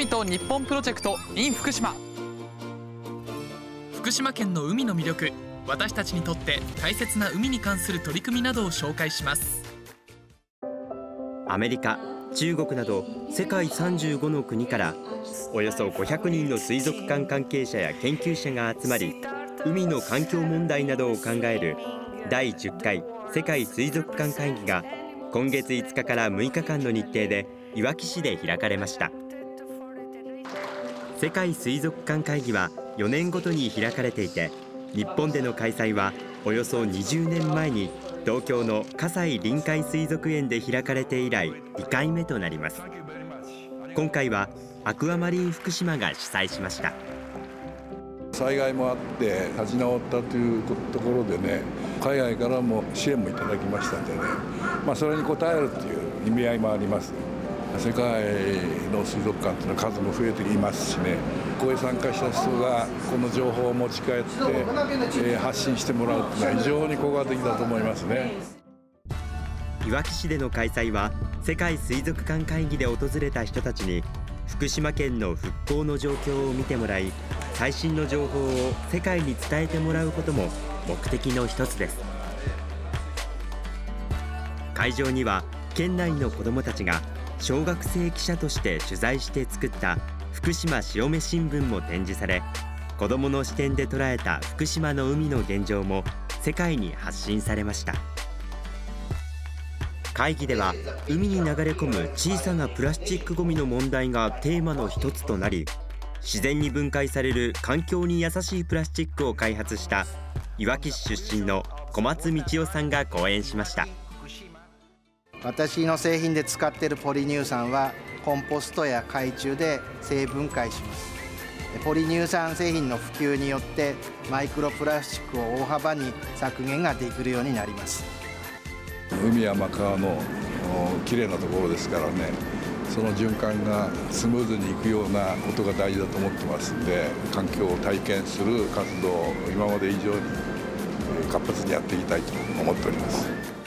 海と日本プロジェクト in 福島。福島県の海の魅力私たちにとって大切な海に関する取り組みなどを紹介します。アメリカ中国など世界35の国からおよそ500人の水族館関係者や研究者が集まり海の環境問題などを考える第10回世界水族館会議が今月5日から6日間の日程でいわき市で開かれました。世界水族館会議は4年ごとに開かれていて日本での開催はおよそ20年前に東京の葛西臨海水族園で開かれて以来2回目となります。今回はアクアマリン福島が主催しました。災害もあって立ち直ったというところでね海外からも支援もいただきましたんでね、まあ、それに応えるっていう意味合いもあります。世界の水族館というのは数も増えていますしね。ここへ参加した人がこの情報を持ち帰って、えー、発信してもらうというのは非常に効果的だと思いますね。いわき市での開催は世界水族館会議で訪れた人たちに福島県の復興の状況を見てもらい最新の情報を世界に伝えてもらうことも目的の一つです。会場には県内の子どもたちが小学生記者として取材して作った福島潮目新聞も展示され子どもの視点で捉えた福島の海の現状も世界に発信されました。会議では海に流れ込む小さなプラスチックごみの問題がテーマの一つとなり自然に分解される環境に優しいプラスチックを開発したいわき市出身の小松道夫さんが講演しました。私の製品で使ってるポリ乳酸はコンポストや海中で生分解しますポリ乳酸製品の普及によってマイクロプラスチックを大幅に削減ができるようになります海山川の綺麗なところですからねその循環がスムーズにいくようなことが大事だと思ってますんで環境を体験する活動を今まで以上に活発にやっていきたいと思っております。